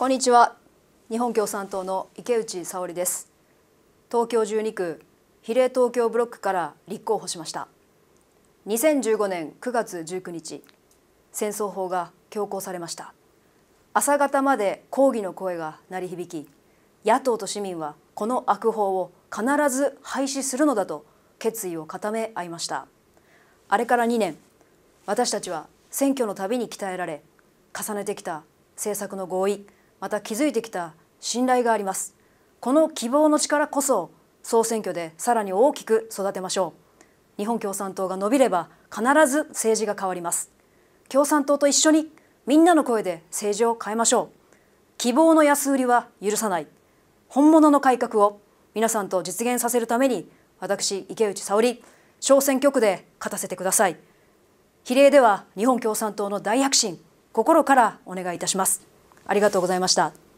こんにちは。日本共産党の池内沙織です。東京12区比例東京ブロックから立候補しました。2015年9月19日戦争法が強行されました。朝方まで抗議の声が鳴り響き野党と市民はこの悪法を必ず廃止するのだと決意を固め合いました。あれから2年私たちは選挙のたびに鍛えられ重ねてきた政策の合意また築いてきた信頼があります。この希望の力こそ総選挙でさらに大きく育てましょう。日本共産党が伸びれば必ず政治が変わります。共産党と一緒にみんなの声で政治を変えましょう。希望の安売りは許さない。本物の改革を皆さんと実現させるために私池内沙織小選挙区で勝たせてください。比例では日本共産党の大躍進心からお願いいたします。ありがとうございました。